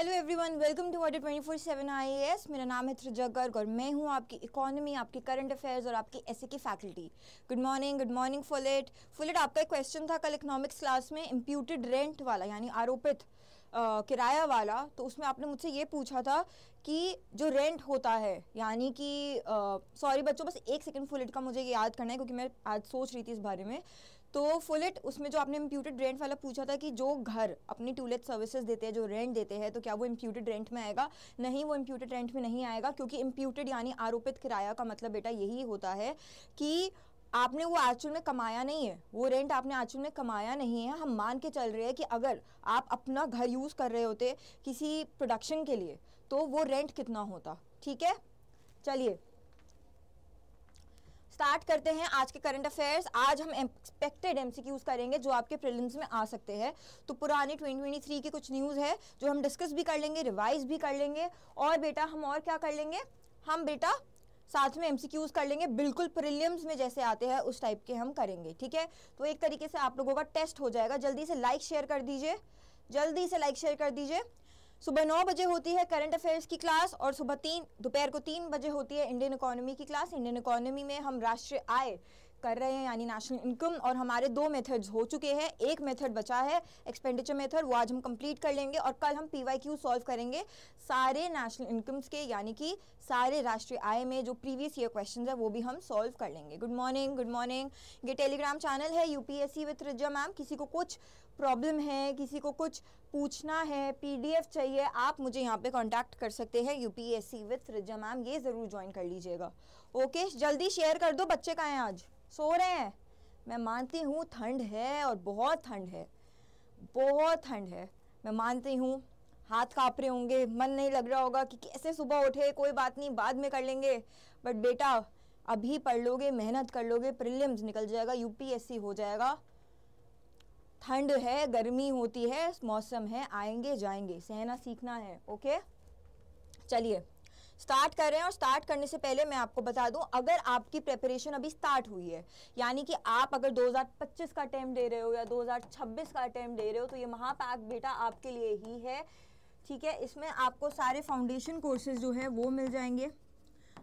Hello everyone welcome to seven I S मेरा नाम है त्रिजा गर्ग और मैं हूँ आपकी इकोनॉमी आपकी करंट अफेयर्स और आपकी एस की faculty good morning good morning फुलेट फुलेट आपका एक क्वेश्चन था कल इकोनॉमिक्स क्लास में इम्प्यूटेड रेंट वाला, यानी आरोपित किराया वाला. तो उसमें आपने मुझसे ये पूछा था कि जो रेंट होता है, यानी कि सॉरी बच्चों, बस एक सेकेंड फुलेट का मुझे याद करना है, क्योंकि मैं आज सोच रही थी इस बारे में. तो फुलेट उसमें जो आपने इम्प्यूटेड रेंट वाला पूछा था कि जो घर अपनी टूलेट सर्विसेज़ देते हैं, जो रेंट देते हैं तो क्या वो इम्प्यूटेड रेंट में आएगा? नहीं, वो इम्प्यूटेड रेंट में नहीं आएगा, क्योंकि इम्प्यूटेड यानी आरोपित किराया का मतलब बेटा यही होता है कि आपने वो एक्चुअल में कमाया नहीं है, वो रेंट आपने एक्चुअल में कमाया नहीं है, हम मान के चल रहे हैं कि अगर आप अपना घर यूज़ कर रहे होते किसी प्रोडक्शन के लिए तो वो रेंट कितना होता, ठीक है? चलिए स्टार्ट करते हैं आज के करंट अफेयर्स आज हम एक्सपेक्टेड एमसीक्यूज करेंगे जो आपके प्रिलिम्स में आ सकते हैं। तो पुरानी 2023 की कुछ न्यूज़ है, जो हम डिस्कस भी कर लेंगे रिवाइज भी कर लेंगे। और बेटा, हम और क्या कर लेंगे? हम बेटा साथ में एमसीक्यूज कर लेंगे। बिल्कुल प्रिलियम्स में जैसे आते हैं, उस टाइप के हम करेंगे, ठीक है? तो एक तरीके से आप लोगों का टेस्ट हो जाएगा। जल्दी से लाइक शेयर कर दीजिए। जल्दी से लाइक शेयर कर दीजिए। सुबह नौ बजे होती है करंट अफेयर्स की क्लास और सुबह तीन, दोपहर को तीन बजे होती है इंडियन इकोनॉमी की क्लास इंडियन इकोनॉमी में हम राष्ट्रीय आय कर रहे हैं, यानी नेशनल इनकम और हमारे दो मेथड्स हो चुके हैं। एक मेथड बचा है एक्सपेंडिचर मेथड वो आज हम कंप्लीट कर लेंगे और कल हम पी वाई क्यू सॉल्व करेंगे सारे नेशनल इनकम्स के, यानी कि सारे राष्ट्रीय आय में जो प्रीवियस ईयर क्वेश्चन है, वो भी हम सॉल्व कर लेंगे। गुड मॉर्निंग गुड मॉर्निंग ये टेलीग्राम चैनल है यूपीएससी विथ रिजा मैम किसी को कुछ प्रॉब्लम है, किसी को कुछ पूछना है पीडीएफ चाहिए, आप मुझे यहाँ पे कांटेक्ट कर सकते हैं यूपीएससी विथ रिजा मैम ये ज़रूर ज्वाइन कर लीजिएगा। ओके जल्दी शेयर कर दो, बच्चे का है आज? सो रहे हैं। मैं मानती हूँ ठंड है और बहुत ठंड है। बहुत ठंड है। मैं मानती हूँ। हाथ काँप रहे होंगे। मन नहीं लग रहा होगा कि कैसे सुबह उठे, कोई बात नहीं, बाद में कर लेंगे। बट बेटा, अभी पढ़ लोगे, मेहनत कर लोगे, प्रिलिम्स निकल जाएगा, यूपीएससी हो जाएगा। ठंड है, गर्मी होती है, मौसम है, आएँगे, जाएँगे। सहना सीखना है, ओके? चलिए। स्टार्ट कर रहे हैं और स्टार्ट करने से पहले मैं आपको बता दूँ, अगर आपकी प्रेपरेशन अभी स्टार्ट हुई है, यानी कि आप अगर 2025 का अटैम्प्ट दे रहे हो या 2026 का अटैम्प्ट दे रहे हो तो ये महापैक बेटा आपके लिए ही है, ठीक है? इसमें आपको सारे फाउंडेशन कोर्सेज जो है, वो मिल जाएँगे।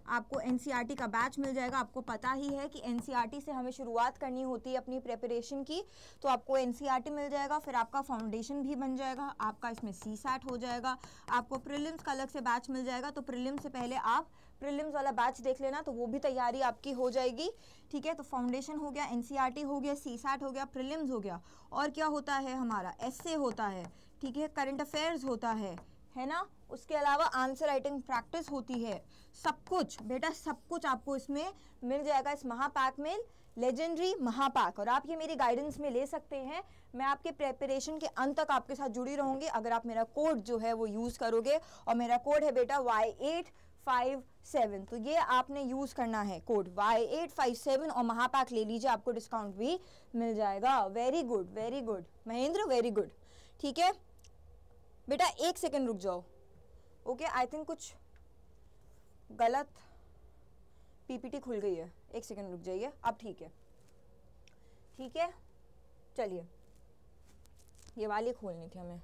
आपको एन e का बैच मिल जाएगा। आपको पता ही है कि एन e से हमें शुरुआत करनी होती है अपनी प्रेपरेशन की। तो आपको एन e मिल जाएगा, फिर आपका फाउंडेशन भी बन जाएगा, आपका इसमें सी सैट हो जाएगा, आपको प्रिलिम्स का अलग से बैच मिल जाएगा। तो प्रिलिम्स से पहले आप प्रिलिम्स वाला बैच देख लेना तो वो भी तैयारी आपकी हो जाएगी। ठीक है तो फाउंडेशन हो गया एन हो गया सी सैट हो गया प्रिलिम्स हो गया। और क्या होता है हमारा? एसए होता है। ठीक है करंट अफेयर्स होता है। है ना? उसके अलावा आंसर राइटिंग प्रैक्टिस होती है। सब कुछ, बेटा सब कुछ आपको इसमें मिल जाएगा, इस महापैक में लेजेंडरी महापैक। और आप ये मेरी गाइडेंस में ले सकते हैं। मैं आपके प्रेपरेशन के अंत तक आपके साथ जुड़ी रहूँगी। अगर आप मेरा कोड जो है वो यूज़ करोगे, और मेरा कोड है बेटा वाई एट फाइव सेवन तो ये आपने यूज़ करना है code Y eight five seven और महापैक ले लीजिए, आपको डिस्काउंट भी मिल जाएगा। Very good very good Mahendra very good ठीक है? बेटा, एक सेकेंड रुक जाओ। ओके आई थिंक कुछ गलत पीपीटी खुल गई है। एक सेकंड रुक जाइए। अब ठीक है। ठीक है? चलिए। ये वाली खोलनी थी हमें।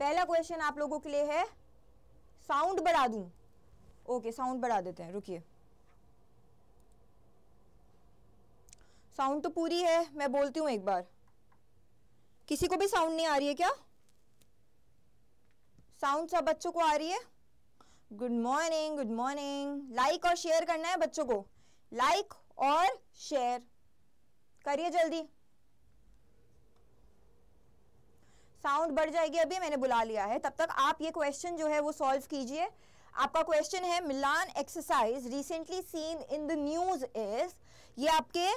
पहला क्वेश्चन आप लोगों के लिए है साउंड बढ़ा दूँ। ओके साउंड बढ़ा देते हैं। रुकिए। साउंड तो पूरी है, मैं बोलती हूँ एक बार। किसी को भी साउंड नहीं आ रही है क्या? साउंड सब बच्चों को आ रही है? Good morning good morning like और शेयर करना है बच्चों को। लाइक और शेयर करिए जल्दी। साउंड बढ़ जाएगी अभी, मैंने बुला लिया है। तब तक आप ये क्वेश्चन जो है वो सॉल्व कीजिए। आपका क्वेश्चन है Milan exercise recently seen in the news is ये आपके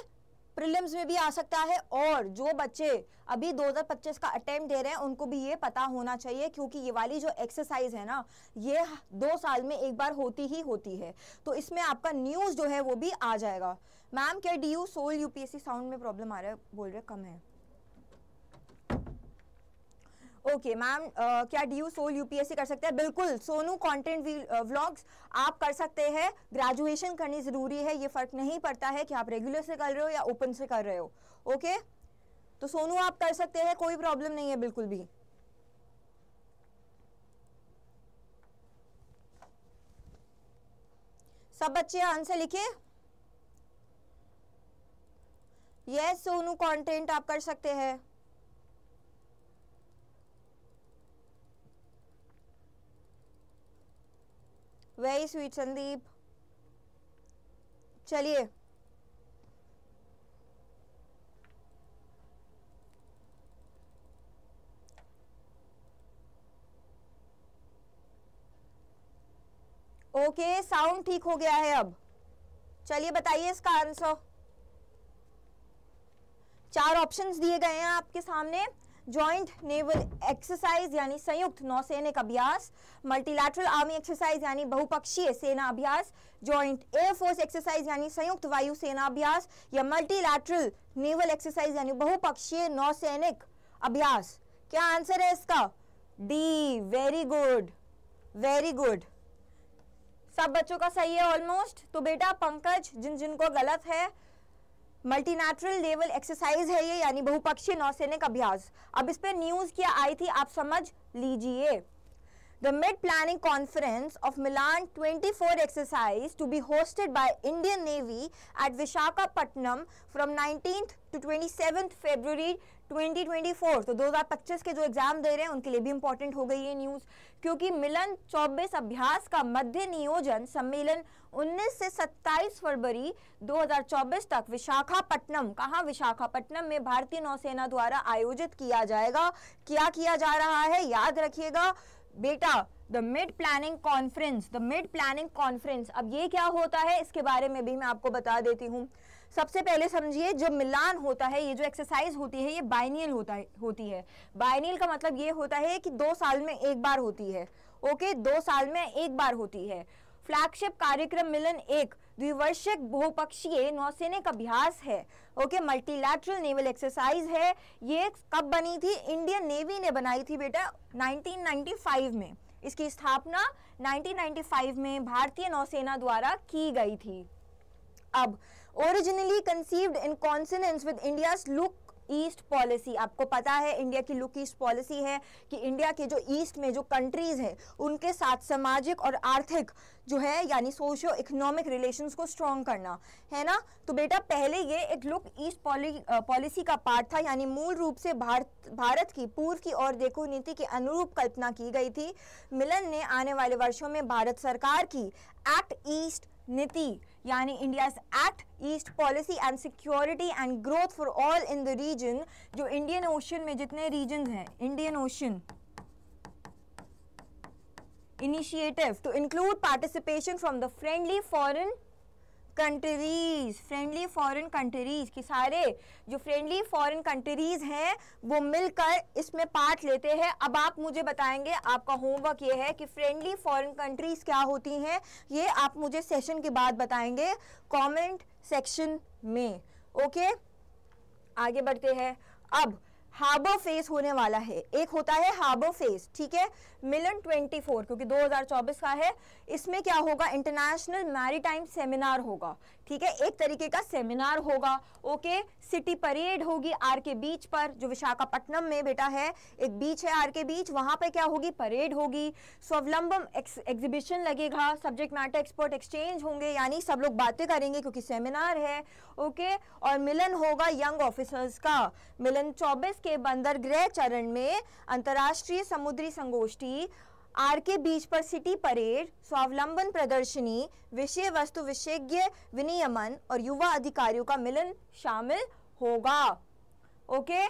प्रिलिम्स में भी आ सकता है और जो बच्चे अभी 2025 का अटेम्प्ट दे रहे हैं, उनको भी ये पता होना चाहिए क्योंकि ये वाली जो एक्सरसाइज है ना, ये दो साल में एक बार होती ही होती है। तो इसमें आपका न्यूज़ जो है वो भी आ जाएगा। मैम क्या D U SOL UPSC sound में प्रॉब्लम आ रहा है? बोल रहे कम है। ओके मैम uh, क्या डी यू सोल यूपीएससी कर सकते हैं? बिल्कुल, सोनू कंटेंट व्लॉग्स uh, आप कर सकते हैं। ग्रेजुएशन करनी ज़रूरी है, ये फ़र्क नहीं पड़ता है कि आप रेगुलर से कर रहे हो या ओपन से कर रहे हो। ओके तो सोनू आप कर सकते हैं, कोई प्रॉब्लम नहीं है बिल्कुल भी। सब बच्चे आंसर लिखे? यस सोनू कंटेंट आप कर सकते हैं। Very sweet Sandeep. चलिए। ओके साउंड ठीक हो गया है अब। चलिए बताइए इसका आंसर चार ऑप्शंस दिए गए हैं आपके सामने। ज्वाइंट नेवल एक्सरसाइज यानी संयुक्त नौसैनिक अभ्यास मल्टीलैटरल आर्मी एक्सरसाइज यानी बहुपक्षीय सेना अभ्यास ज्वाइंट एयरफोर्स एक्सरसाइज यानी संयुक्त वायु सेना अभ्यास, या मल्टीलैटरल नेवल एक्सरसाइज यानी बहुपक्षीय नौसैनिक अभ्यास। क्या आंसर है इसका? D very good very good सब बच्चों का सही है ऑलमोस्ट तो बेटा, पंकज, जिन जिनको गलत है मल्टीनेचुरल लेवल एक्सरसाइज है ये, यानी बहुपक्षीय नौसैनिक अभ्यास। अब इस पर न्यूज़ क्या आई थी, आप समझ लीजिए। The mid-planning conference of Milan 24 exercise to be hosted by Indian Navy at Vishakhapatnam from 19th to 27th February 2024 तो 2025 के जो एग्ज़ाम दे रहे हैं, उनके लिए भी इंपॉर्टेंट हो गई ये न्यूज़ क्योंकि मिलन 24 अभ्यास का मध्य नियोजन सम्मेलन 19 से 27 फरवरी 2024 तक विशाखापट्टनम, कहा विशाखापट्टनम में भारतीय नौसेना द्वारा आयोजित किया जाएगा, क्या किया जा रहा है, याद रखिएगा। बेटा the mid planning conference the mid planning conference अब ये क्या होता है, इसके बारे में भी मैं आपको बता देती हूँ। सबसे पहले समझिए जो मिलान होता है, ये जो एक्सरसाइज होती है, ये बाइनियल होता है, होती है। बाइनियल का मतलब ये होता है कि दो साल में एक बार होती है। ओके दो साल में एक बार होती है। फ्लैगशिप कार्यक्रम मिलन एक द्विवर्षिक बहुपक्षीय नौसैनिक अभ्यास है। ओके मल्टीलैटरल नेवल एक्सरसाइज है। ये कब बनी थी? इंडियन नेवी ने बनाई थी बेटा 1995 में। इसकी स्थापना 1995 में भारतीय नौसेना द्वारा की गई थी। अब originally conceived in consonance with India look east policy आपको पता है इंडिया की लुक ईस्ट पॉलिसी है कि इंडिया के जो ईस्ट में जो कंट्रीज़ हैं, उनके साथ सामाजिक और आर्थिक जो है, यानी सोशियो इकोनॉमिक रिलेशंस को स्ट्रॉन्ग करना। है ना? तो बेटा, पहले ये एक लुक ईस्ट पॉलिसी का पार्ट था, यानी मूल रूप से भारत भारत की, पूर्व की ओर देखो नीति के अनुरूप कल्पना की गई थी। मिलन ने आने वाले वर्षों में भारत सरकार की एक्ट ईस्ट नीति यानी India's act east policy and security and growth for all in the region, जो इंडियन ओशन में जितने रीजन हैं, Indian ocean, initiative to include participation from the friendly foreign countries friendly foreign countries की सारे जो friendly foreign countries हैं, वो मिलकर इसमें पार्ट लेते हैं। अब आप मुझे बताएँगे, आपका होमवर्क ये है कि फ्रेंडली फॉरेन कंट्रीज़ क्या होती हैं, ये आप मुझे सेशन के बाद बताएँगे कमेंट सेक्शन में। ओके आगे बढ़ते हैं। अब हार्बर फेस होने वाला है। एक होता है हार्बर फेस, ठीक है? मिलन 24 क्योंकि 2024 का है। इसमें क्या होगा? इंटरनेशनल मैरीटाइम सेमिनार होगा, ठीक है? एक तरीके का सेमिनार होगा, ओके? सिटी परेड होगी आर के बीच पर, जो विशाखापट्टनम में बेटा है, एक बीच है आर के बीच, वहाँ पर क्या होगी? परेड होगी। स्वावलंबम एग्जीबिशन लगेगा सब्जेक्ट मैटर एक्सपर्ट एक्सचेंज होंगे, यानी सब लोग बातें करेंगे क्योंकि सेमिनार है, ओके? और मिलन होगा यंग ऑफिसर्स का। मिलन 24 के बंदरगृह चरण में अंतर्राष्ट्रीय समुद्री संगोष्ठी आर के बीच पर सिटी परेड, स्वावलंबन प्रदर्शनी, विषय वस्तु विशेषज्ञ विनियमन और युवा अधिकारियों का मिलन शामिल होगा। ओके?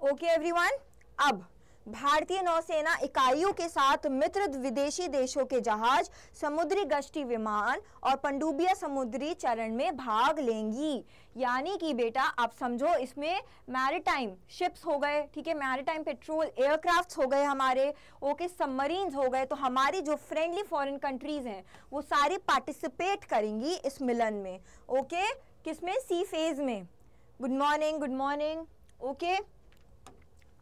ओके एवरीवन अब भारतीय नौसेना इकाइयों के साथ मित्र विदेशी देशों के जहाज़, समुद्री गश्ती विमान और पंडुबिया समुद्री चरण में भाग लेंगी। यानी कि बेटा, आप समझो, इसमें मैरिटाइम शिप्स हो गए, ठीक है? मैरिटाइम पेट्रोल एयरक्राफ्ट्स हो गए हमारे, ओके सबमरीन्स हो गए तो हमारी जो फ्रेंडली फॉरेन कंट्रीज़ हैं, वो सारी पार्टिसिपेट करेंगी इस मिलन में, ओके? किसमें? सी फ़ेज़ में। Good morning good morning okay?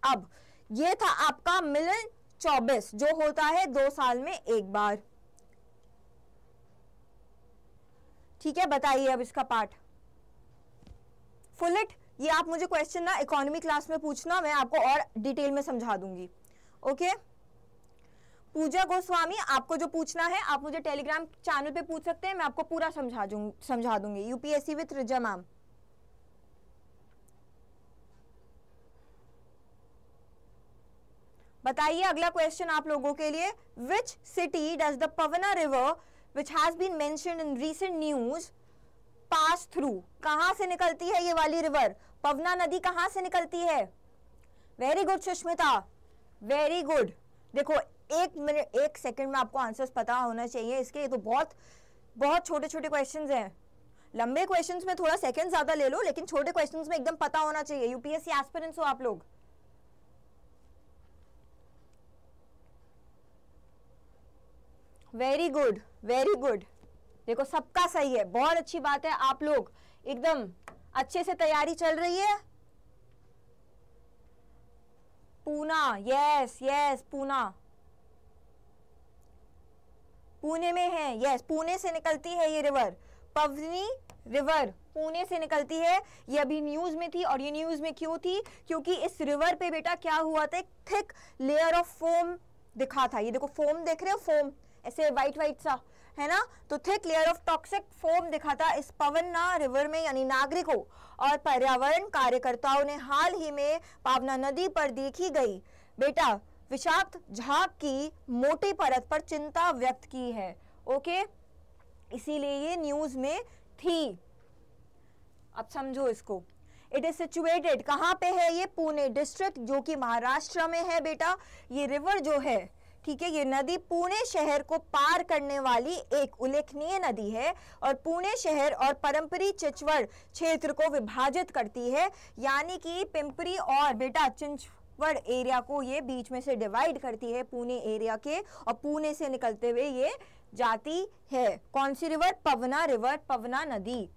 अब ये था आपका मिलन 24 जो होता है दो साल में एक बार। ठीक है, बताइए अब इसका पार्ट। फुलिट ये आप मुझे क्वेश्चन ना इकोनॉमी क्लास में पूछना, मैं आपको और डिटेल में समझा दूँगी। ओके पूजा गोस्वामी, आपको जो पूछना है, आप मुझे टेलीग्राम चैनल पे पूछ सकते हैं, मैं आपको पूरा समझा समझा दूँगी। यूपीएससी विथ रिजा मैम बताइए अगला क्वेश्चन आप लोगों के लिए which city does the Pavana river which has been mentioned in recent news pass through कहाँ से निकलती है ये वाली रिवर पवना नदी कहाँ से निकलती है? Very good Sushmita very good देखो, एक मिनट एक सेकंड में आपको आंसर्स पता होना चाहिए। इसके ये तो बहुत बहुत छोटे छोटे क्वेश्चंस हैं। लंबे क्वेश्चंस में थोड़ा सेकंड ज़्यादा ले लो, लेकिन छोटे क्वेश्चंस में एकदम पता होना चाहिए। यूपीएससी एस्पिरेंट्स हो आप लोग। वेरी गुड वेरी गुड देखो, सबका सही है। बहुत अच्छी बात है। आप लोग एकदम अच्छे से तैयारी चल रही है? Poona yes yes Poona. Pune में है यस पुणे से निकलती है ये रिवर पवनी रिवर पुणे से निकलती है। ये अभी न्यूज़ में थी और ये न्यूज़ में क्यों थी? क्योंकि इस रिवर पे बेटा क्या हुआ था? थिक लेयर ऑफ़ फोम दिखा था। ये देखो फोम देख रहे हो? फोम ऐसे व्हाइट व्हाइट सा, है ना? तो thick layer of toxic foam दिखा था इस पवन्ना रिवर में, यानी नागरिकों और पर्यावरण कार्यकर्ताओं ने हाल ही में पावना नदी पर देखी गई। बेटा, विषाक्त झाग की मोटी परत पर चिंता व्यक्त की है, ओके? इसीलिए ये न्यूज़ में थी। अब समझो इसको। इट इज़ सिचुएटेड कहाँ पे है ये? पुणे डिस्ट्रिक्ट जो कि महाराष्ट्र में है बेटा। ये रिवर जो है ठीक है, ये नदी पुणे शहर को पार करने वाली एक उल्लेखनीय नदी है और पुणे शहर और परंपरी चिचवड़ क्षेत्र को विभाजित करती है। यानी कि पिंपरी और बेटा चिंचवड़ एरिया को ये बीच में से डिवाइड करती है पुणे एरिया के और पुणे से निकलते हुए ये जाती है। कौन सी रिवर? पवना रिवर, पवना नदी।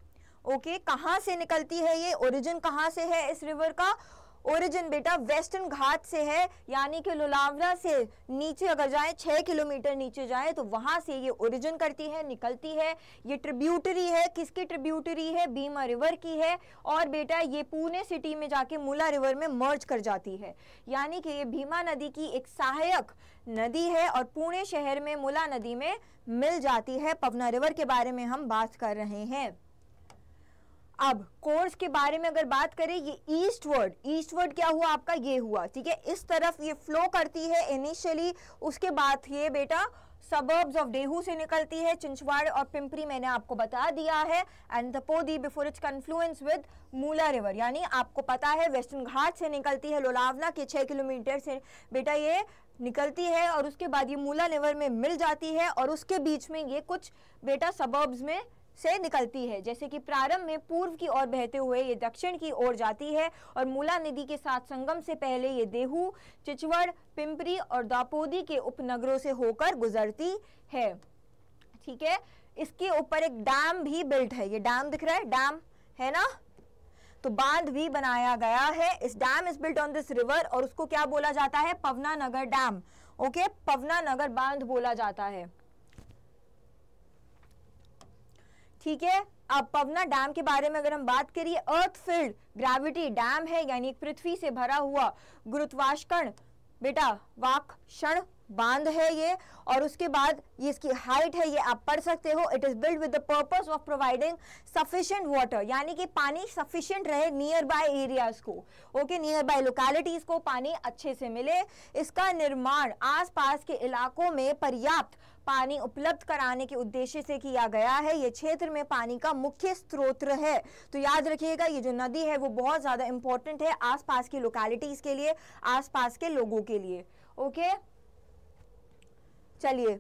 ओके, कहाँ से निकलती है ये? ओरिजिन कहाँ से है इस रिवर का? ओरिजिन बेटा वेस्टर्न घाट से है, यानी कि लोलावरा से नीचे अगर जाए, छह किलोमीटर नीचे जाए तो वहाँ से ये ओरिजिन करती है, निकलती है। ये ट्रिब्यूटरी है, किसकी ट्रिब्यूटरी है? बीमा रिवर की है। और बेटा ये पुणे सिटी में जाके मूला रिवर में मर्ज कर जाती है। यानी कि ये भीमा नदी की एक सहायक नदी है और पुणे शहर में मूला नदी में मिल जाती है। पवना रिवर के बारे में हम बात कर रहे हैं। अब कोर्स के बारे में अगर बात करें, ये ईस्ट वर्ड ईस्ट वर्ड क्या हुआ आपका? ये हुआ, ठीक है? इस तरफ़ ये फ्लो करती है इनिशियली उसके बाद ये बेटा सबर्ब्स ऑफ़ डेहू से निकलती है चिंचवाड़ और पिंपरी मैंने आपको बता दिया है and Tapodi before its confluence with Mula river यानी आपको पता है वेस्टर्न घाट से निकलती है लोलावना के छः किलोमीटर से बेटा ये निकलती है, और उसके बाद ये मूला रिवर में मिल जाती है, और उसके बीच में ये कुछ बेटा सबर्ब्स में से निकलती है। जैसे कि प्रारंभ में पूर्व की ओर बहते हुए ये दक्षिण की ओर जाती है और मूला नदी के साथ संगम से पहले ये देहू, चिचवड़, पिंपरी और दापोदी के उपनगरों से होकर गुजरती है। ठीक है? इसके ऊपर एक डैम भी बिल्ट है। ये डैम दिख रहा है? डैम, है ना? तो बाँध भी बनाया गया है। इस dam is built on this river और उसको क्या बोला जाता है? पवना नगर डैम। ओके? पवना नगर बाँध बोला जाता है। ठीक है? अब पवना डैम के बारे में अगर हम बात करिए, अर्थ फ़ील्ड ग्रेविटी डैम है, यानी पृथ्वी से भरा हुआ गुरुत्वाकर्षण। बेटा, वाक क्षण बाँध है ये, और उसके बाद ये इसकी हाइट है, ये आप पढ़ सकते हो। It is build with the purpose of providing sufficient water यानी कि पानी सफिशिएंट रहे नियर बाय एरियाज़ को। ओके नियर बाय लोकेलिटीज को पानी अच्छे से मिले। इसका निर्माण आसपास के इलाकों में पर्याप्त पानी उपलब्ध कराने के उद्देश्य से किया गया है। ये क्षेत्र में पानी का मुख्य स्रोत है। तो याद रखिएगा, ये जो नदी है, वो बहुत ज़्यादा इंपॉर्टेंट है आसपास की लोकेलिटीज़ के लिए, आसपास के लोगों के लिए। ओके चलिए।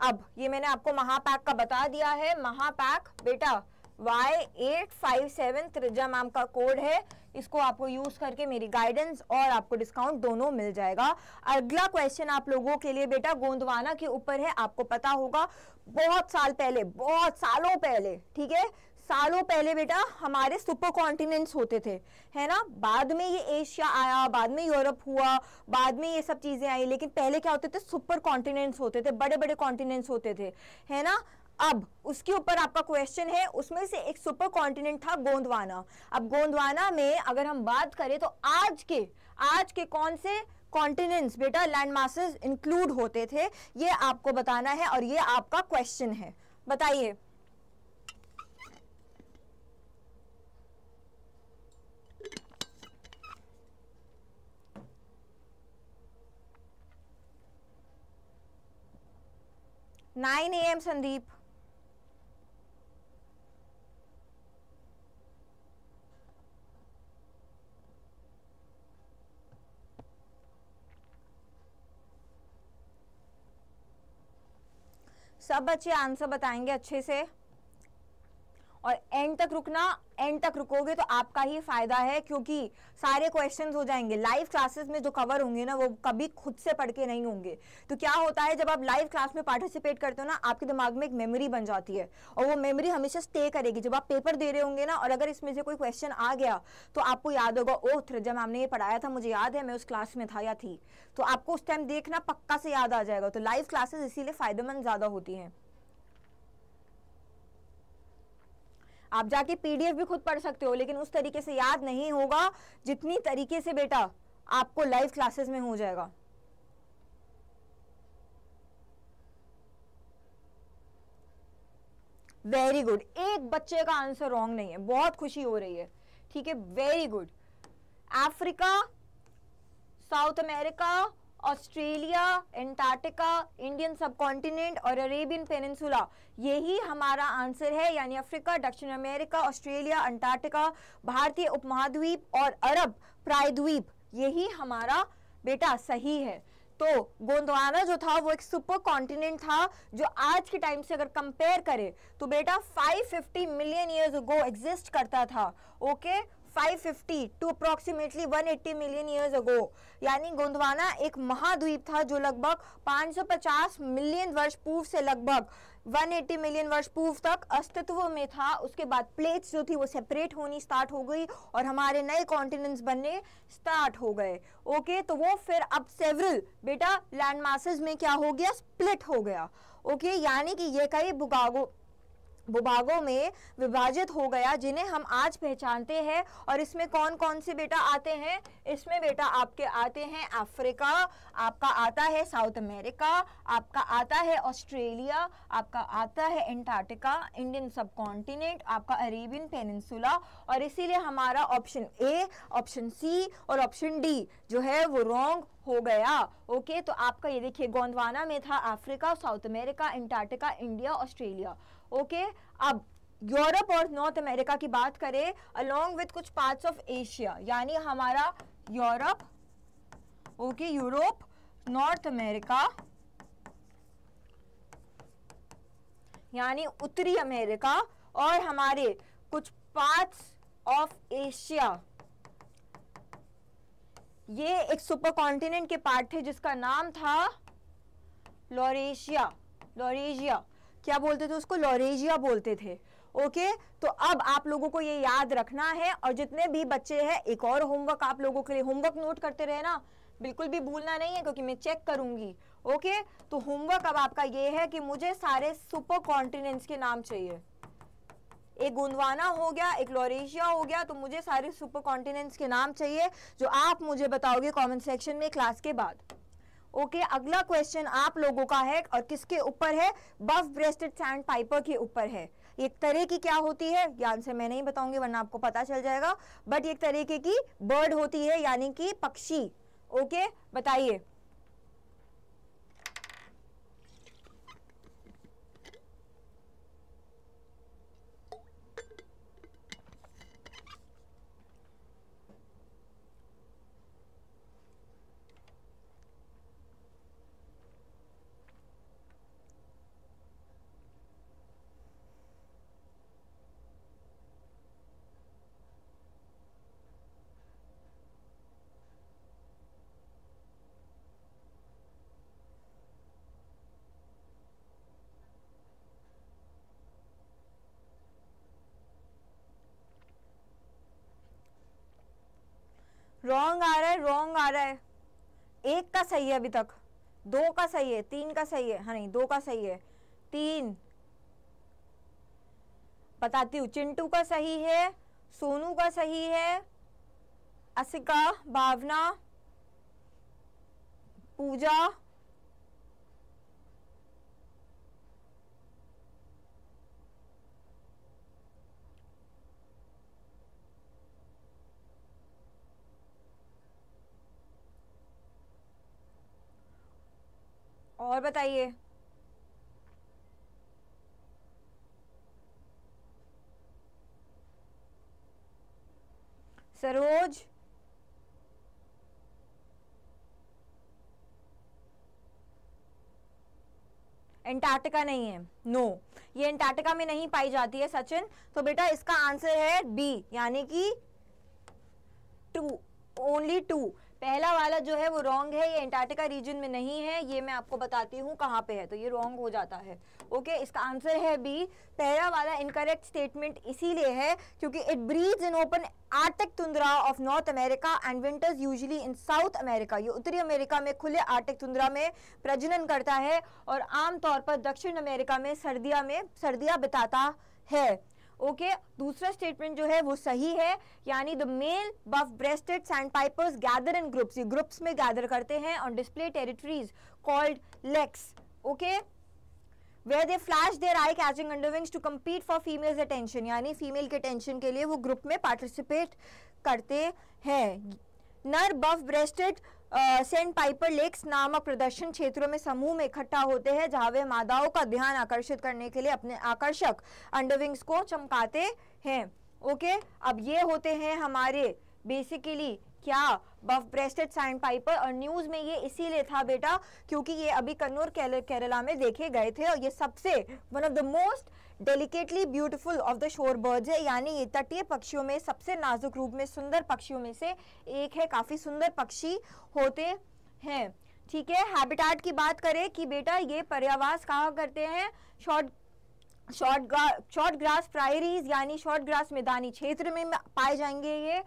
अब ये मैंने आपको महापैक का बता दिया है। महापैक, बेटा वाई एट फाइव सेवन त्रिजा मैम का कोड है। इसको आपको यूज़ करके मेरी गाइडेंस और आपको डिस्काउंट दोनों मिल जाएगा। अगला क्वेश्चन आप लोगों के लिए बेटा, गोंदवाना के ऊपर है, आपको पता होगा। बहुत साल पहले, बहुत सालों पहले, ठीक है? सालों पहले बेटा हमारे सुपर कॉन्टिनेंट्स होते थे, है ना? बाद में ये एशिया आया, बाद में यूरोप हुआ, बाद में ये सब चीज़ें आई, लेकिन पहले क्या होते थे? सुपर कॉन्टिनेंट्स होते थे बड़े बड़े कॉन्टिनेंट्स होते थे, है ना? अब उसके ऊपर आपका क्वेश्चन है, उसमें से एक सुपर कॉन्टिनेंट था गोंदवाना। अब गोंदवाना में अगर हम बात करें तो आज के आज के कौन से कॉन्टिनेंट्स बेटा लैंड मासेस इंक्लूड होते थे, ये आपको बताना है और ये आपका क्वेश्चन है। बताइए। Nine A M Sandeep. सब बच्चे आंसर बताएँगे अच्छे से। और एंड तक रुकना एंड तक रुकोगे तो आपका ही फ़ायदा है, क्योंकि सारे क्वेश्चंस हो जाएँगे। लाइव क्लासेस में जो कवर होंगे ना, वो कभी खुद से पढ़ के नहीं होंगे। तो क्या होता है, जब आप लाइव क्लास में पार्टिसिपेट करते हो ना, आपके दिमाग में एक मेमोरी बन जाती है, और वो मेमोरी हमेशा स्टे करेगी। जब आप पेपर दे रहे होंगे ना, और अगर इसमें से कोई क्वेश्चन आ गया तो आपको याद होगा, ओह जब हमने ये पढ़ाया था, मुझे याद है, मैं उस क्लास में था या थी। तो आपको उस टाइम देखना पक्का से याद आ जाएगा। तो लाइव क्लासेस इसीलिए फ़ायदेमंद ज़्यादा होती हैं। आप जाके पीडीएफ भी खुद पढ़ सकते हो, लेकिन उस तरीके से याद नहीं होगा जितनी तरीके से बेटा आपको लाइव क्लासेस में हो जाएगा। वेरी गुड एक बच्चे का आंसर रॉन्ग नहीं है। बहुत खुशी हो रही है। ठीक है? Very good Africa South America Australia, Antarctica, Indian subcontinent और अरेबियन पेनिनसुला। यही हमारा आंसर है, यानी अफ्रीका, दक्षिण अमेरिका, ऑस्ट्रेलिया अंटार्कटिका भारतीय उपमहाद्वीप और अरब प्रायद्वीप। यही हमारा बेटा सही है। तो गोंदवाना जो था, वो एक सुपर कॉन्टिनेंट था, जो आज के टाइम से अगर कंपेयर करें तो बेटा 550 मिलियन ईयर्स गो एग्जिस्ट करता था। Okay 550 to approximately 180 million years ago यानी गोंदवाना एक महाद्वीप था जो लगभग 550 मिलियन वर्ष पूर्व से लगभग 180 मिलियन वर्ष पूर्व तक अस्तित्व में था। उसके बाद प्लेट्स जो थी वो सेपरेट होनी स्टार्ट हो गई और हमारे नए कॉन्टिनेंट्स बनने स्टार्ट हो गए। ओके तो वो फिर अब सेवरल बेटा लैंड मासेस में क्या हो गया? स्प्लिट हो गया। ओके यानी कि ये कई भूभागों भूभागों में विभाजित हो गया, जिन्हें हम आज पहचानते हैं। और इसमें कौन कौन से बेटा आते हैं? इसमें बेटा आपके आते हैं अफ्रीका, आपका आता है साउथ अमेरिका, आपका आता है ऑस्ट्रेलिया, आपका आता है एंटार्क्टिका, इंडियन सब कॉन्टिनेंट आपका अरेबियन पेनिनसुला। और इसीलिए हमारा ऑप्शन ए, ऑप्शन सी और ऑप्शन डी जो है वो रॉन्ग हो गया। ओके तो आपका ये देखिए गोंदवाना में था Africa, South America, Antarctica, India, Australia. Okay अब यूरोप और नॉर्थ अमेरिका की बात करें अलोंग विथ कुछ पार्ट्स ऑफ़ एशिया यानी हमारा Europe okay Europe North America यानी उत्तरी अमेरिका और हमारे कुछ पार्ट्स ऑफ़ एशिया ये एक सुपर कॉन्टिनेंट के पार्ट थे जिसका नाम था लोरेशिया लोरेशिया क्या बोलते थे उसको? लोरेजिया बोलते थे। ओके तो अब आप लोगों को ये याद रखना है और जितने भी बच्चे हैं, एक और होमवर्क आप लोगों के लिए होमवर्क नोट करते रहे ना, बिल्कुल भी भूलना नहीं है क्योंकि मैं चेक करूँगी। ओके तो होमवर्क अब आपका ये है कि मुझे सारे सुपर कॉन्टिनेंट्स के नाम चाहिए। एक गुंदवाना हो गया, एक लोरेशिया हो गया तो मुझे सारे सुपर कॉन्टिनेंट्स के नाम चाहिए, जो आप मुझे बताओगे कमेंट सेक्शन में क्लास के बाद। ओके okay, अगला क्वेश्चन आप लोगों का है और किसके ऊपर है? बफ ब्रेस्टेड सैंड पाइपर के ऊपर है। एक तरह की क्या होती है? ये आंसर मैं नहीं बताऊँगी वरना आपको पता चल जाएगा। बट एक तरीके की बर्ड होती है यानी कि पक्षी। ओके okay, बताइए रॉन्ग आ रहा है रॉन्ग आ रहा है। एक का सही है अभी तक। दो का सही है, तीन का सही है। हाँ नहीं, दो का सही है। तीन। बताती हूँ, चिंटू का सही है, सोनू का सही है, असिका, भावना, पूजा और बताइए। सरोज? एंटार्क्टिका नहीं है। No no. ये एंटार्क्टिका में नहीं पाई जाती है, सचिन। तो बेटा इसका आंसर है बी यानी कि टू ओनली टू पहला वाला जो है वो रॉन्ग है, ये एंटार्क्टिका रीजन में नहीं है, ये मैं आपको बताती हूँ कहाँ पे है तो ये रॉन्ग हो जाता है। ओके इसका आंसर है बी पहला वाला इनकरेक्ट स्टेटमेंट इसीलिए है क्योंकि it breeds in open arctic tundra of North America and winters usually in South America ये उत्तरी अमेरिका में खुले आर्टिक तुंद्रा में प्रजनन करता है और आमतौर पर दक्षिण अमेरिका में सर्दिया में सर्दियाँ बिताता है। ओके दूसरा स्टेटमेंट जो है वो सही है, यानी the male buff breasted sand pipers gather in groups ये ग्रुप्स में गैदर करते हैं on display territories called leks okay where they flash their eye, catching underwings to compete for females attention. यानी फीमेल के अटेंशन के लिए वो group में पार्टिसिपेट करते हैं. नर buff breasted Saint Piper lakes नामक प्रदर्शन क्षेत्रों में समूह में इकट्ठा होते हैं, जहाँ वे मादाओं का ध्यान आकर्षित करने के लिए अपने आकर्षक अंडरविंग्स को चमकाते हैं। ओके, अब ये होते हैं हमारे बेसिकली क्या बफ ब्रेस्टेड सैंड पाइपर और न्यूज़ में ये इसीलिए था बेटा, क्योंकि ये अभी कन्नौर, केरला में देखे गए थे और ये सबसे one of the most delicately beautiful of the shore birds है। यानी ये तटीय पक्षियों में सबसे नाजुक रूप में, सुंदर पक्षियों में से एक है। काफ़ी सुंदर पक्षी होते हैं। ठीक है हैबिटाट की बात करें कि बेटा ये पर्यावास कहा करते हैं? Short short short grass prairies यानी शॉर्ट ग्रास मैदानी क्षेत्र में पाए जाएँगे ये।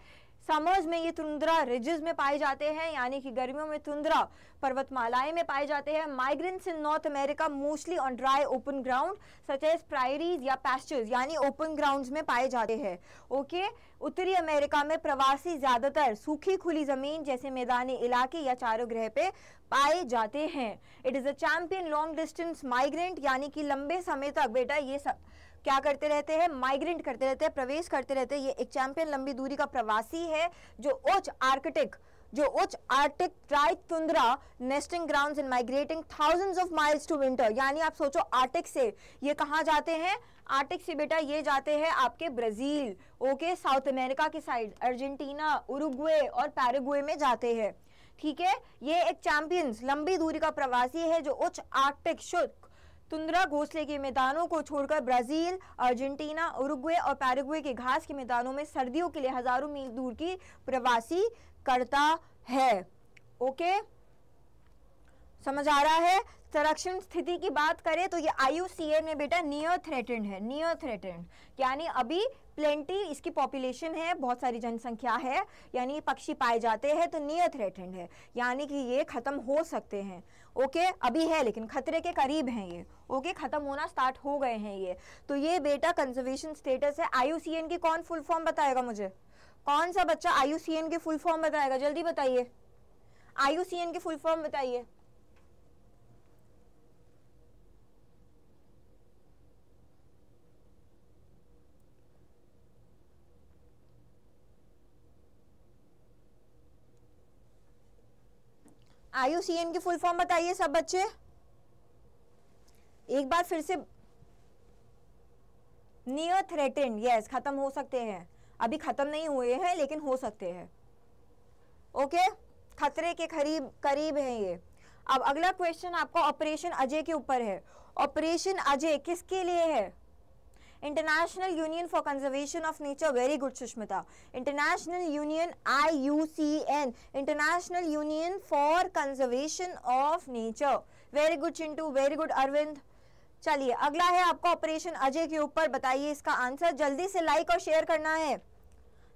समर्स में ये तुंद्रा रिजेस में पाए जाते हैं, यानी कि गर्मियों में तुंद्रा पर्वतमालाएँ में पाए जाते हैं। Migrants in North America mostly on dry open ground such as prairies या पैस्चर्स यानी ओपन ग्राउंड्स में पाए जाते हैं। ओके उत्तरी अमेरिका में प्रवासी ज़्यादातर सूखी खुली ज़मीन जैसे मैदानी इलाके या चारों ग्रह पे पाए जाते हैं। It is a champion long distance migrant यानी कि लंबे समय तक, बेटा ये सब क्या करते रहते हैं? माइग्रेंट करते रहते हैं, प्रवेश करते रहते हैं। ये एक चैंपियन लंबी दूरी का प्रवासी है, जो उच्च आर्कटिक जो उच्च Arctic try tundra nesting grounds in migrating thousands of miles to winter यानी आप सोचो आर्टिक से ये कहाँ जाते हैं? आर्टिक से बेटा ये जाते हैं आपके ब्राज़ील, ओके? साउथ अमेरिका की साइड अर्जेंटीना, उरुग्वे और पैराग्वे में जाते हैं। ठीक है? ये एक चैंपियंस लंबी दूरी का प्रवासी है, जो उच्च आर्टिक शुद्ध तुंद्रा घोसले के मैदानों को छोड़कर ब्राज़ील, अर्जेंटीना, उरुग्वे और पैराग्वे के घास के मैदानों में सर्दियों के लिए हज़ारों मील दूर की प्रवासी करता है। ओके? समझ आ रहा है? संरक्षण स्थिति की बात करें तो ये आईयूसीएन में बेटा नियर थ्रेटेंड है नियर थ्रेटेंड यानी अभी प्लेंटी इसकी पॉपुलेशन है, बहुत सारी जनसंख्या है, यानी पक्षी पाए जाते हैं तो नियर थ्रेटेंड है, यानी कि ये खत्म हो सकते हैं। ओके अभी है लेकिन खतरे के करीब हैं ये। ओके खत्म होना स्टार्ट हो गए हैं ये। तो ये बेटा कंजर्वेशन स्टेटस है। आईयूसीएन की कौन फुल फॉर्म बताएगा मुझे? कौन सा बच्चा आईयूसीएन की फुल फॉर्म बताएगा? जल्दी बताइए। आईयूसीएन की फुल फॉर्म बताइए। आईयूसीएन की फुल फॉर्म बताइए सब बच्चे। एक बार फिर से नियर थ्रेटेंड यस खत्म हो सकते हैं। अभी खत्म नहीं हुए हैं, लेकिन हो सकते हैं। ओके खतरे के करीब करीब है ये। अब अगला क्वेश्चन आपका ऑपरेशन अजय के ऊपर है। ऑपरेशन अजय किसके लिए है? International Union for Conservation of Nature very good Sushmita International Union I U C N International Union for Conservation of Nature very good Chintu very good Arvind चलिए, अगला है आपका ऑपरेशन अजय के ऊपर। बताइए इसका आंसर जल्दी से लाइक और शेयर करना है।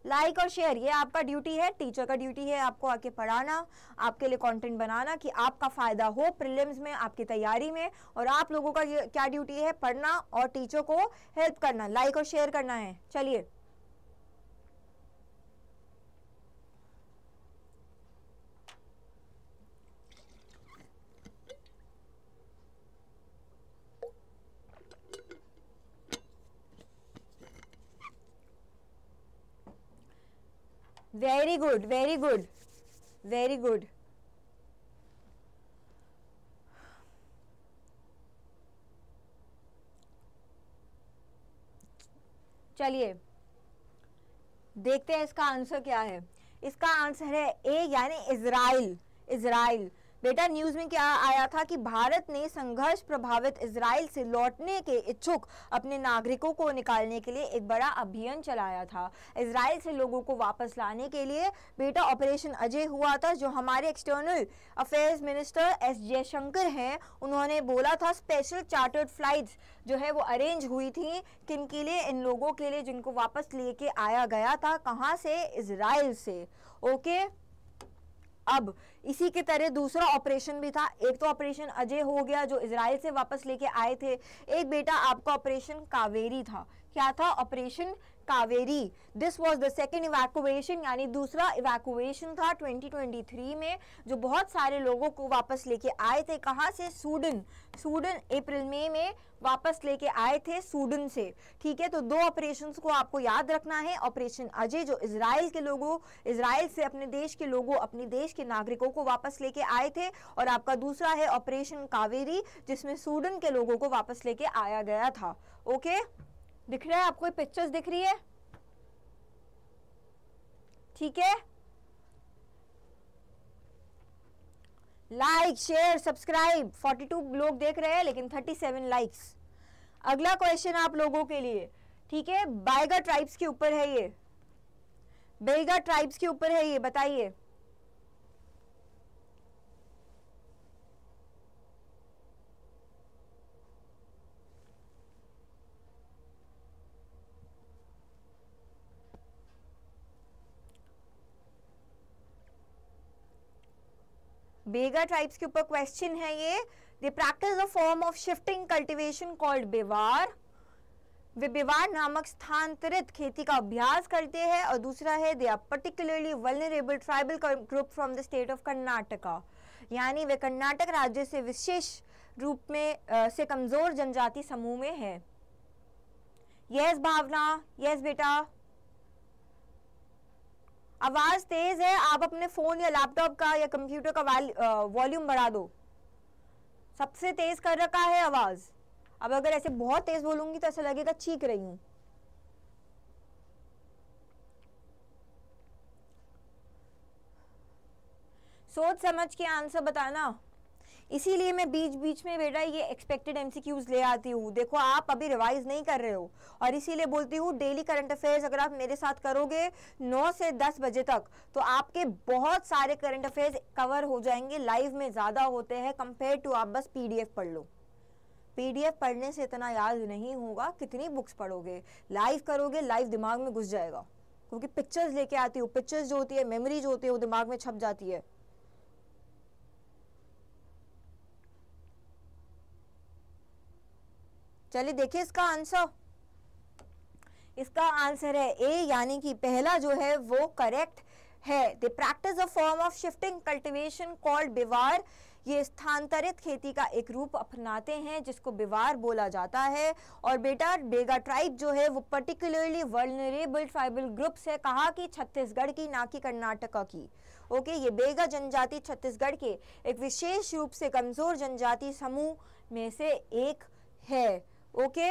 लाइक और शेयर ये आपका ड्यूटी है टीचर का ड्यूटी है आपको आके पढ़ाना, आपके लिए कंटेंट बनाना कि आपका फ़ायदा हो प्रीलिम्स में, आपकी तैयारी में और आप लोगों का क्या ड्यूटी है? पढ़ना और टीचर को हेल्प करना लाइक और शेयर करना है। चलिए। Very good very good very good चलिए, देखते हैं इसका आंसर क्या है। इसका आंसर है ए यानी इज़राइल इज़राइल बेटा, न्यूज़ में क्या आया था कि भारत ने संघर्ष प्रभावित इसराइल से लौटने के इच्छुक अपने नागरिकों को निकालने के लिए एक बड़ा अभियान चलाया था। इसराइल से लोगों को वापस लाने के लिए बेटा ऑपरेशन अजय हुआ था, जो हमारे external affairs minister S Jaishankar हैं। उन्होंने बोला था, स्पेशल चार्टर्ड फ्लाइट्स जो है वो अरेंज हुई थी किन के लिए, इन लोगों के लिए जिनको वापस लेके आया गया था, कहाँ से? इसराइल से। ओके? अब इसी के तरह दूसरा ऑपरेशन भी था। एक तो ऑपरेशन अजय हो गया, जो इसराइल से वापस लेके आए थे। एक बेटा, आपका ऑपरेशन कावेरी था। क्या था? Operation Kaveri. This was the second evacuation यानी दूसरा इवैक्यूएशन था 2023 में, जो बहुत सारे लोगों को वापस लेके आए थे। कहाँ से? सूडन सूडन अप्रैल मई में वापस लेके आए थे सूडन से। ठीक है तो दो ऑपरेशन को आपको याद रखना है। ऑपरेशन अजय, जो इसराइल के लोगों इसराइल से अपने देश के लोगों, अपने देश के नागरिकों को वापस लेके आए थे। और आपका दूसरा है ऑपरेशन कावेरी, जिसमें सूडन के लोगों को वापस लेके आया गया था। ओके दिख रहा है? आपको पिक्चर्स दिख रही है? ठीक है? लाइक शेयर सब्सक्राइब 42 लोग देख रहे हैं, लेकिन 37 लाइक्स अगला क्वेश्चन आप लोगों के लिए. ठीक है? बाइगा ट्राइब्स के ऊपर है ये. बेगा ट्राइब्स के ऊपर है ये, बताइए. बेगा ट्राइब्स के ऊपर क्वेश्चन है ये। They practice a form of shifting cultivation called Bewar वे बेवार नामक स्थानांतरित खेती का अभ्यास करते हैं और दूसरा है they are particularly vulnerable tribal group from the state of Karnataka यानी वे कर्नाटक राज्य से विशेष रूप में आ, से कमज़ोर जनजाति समूह में है। यस भावना यस बेटा आवाज़ तेज है, आप अपने फ़ोन या लैपटॉप का या कंप्यूटर का वॉल्यूम बढ़ा दो। सबसे तेज कर रखा है आवाज़। अब अगर ऐसे बहुत तेज बोलूँगी तो ऐसा लगेगा चीख रही हूँ। सोच समझ के आंसर बताना। इसीलिए मैं बीच बीच में, बेटा, ये एक्सपेक्टेड एमसीक्यूज ले आती हूँ। देखो, आप अभी रिवाइज नहीं कर रहे हो। और इसीलिए बोलती हूँ डेली करंट अफेयर्स अगर आप मेरे साथ करोगे 9 से 10 बजे तक तो आपके बहुत सारे करंट अफेयर्स कवर हो जाएँगे लाइव में ज़्यादा होते हैं कंपेयर टू आप बस पीडीएफ पढ़ लो। पीडीएफ पढ़ने से इतना याद नहीं होगा कितनी बुक्स पढ़ोगे। लाइव करोगे लाइव दिमाग में घुस जाएगा। क्योंकि पिक्चर्स लेके आती हूँ पिक्चर्स जो होती है मेमोरी जो होती है, वो दिमाग में छप जाती है। चलिए देखिए इसका आंसर इसका आंसर है ए यानी कि पहला जो है वो करेक्ट है। The practice a form of shifting cultivation called Bewar ये स्थानांतरित खेती का एक रूप अपनाते हैं, जिसको बिवार बोला जाता है। और बेटा बेगा ट्राइब जो है वो पर्टिकुलरली वर्नरेबल ट्राइबल ग्रुप है। कहा कि छत्तीसगढ़ की, ना कि कर्नाटका की। ओके ये बेगा जनजाति छत्तीसगढ़ के एक विशेष रूप से कमज़ोर जनजाति समूह में से एक है। ओके?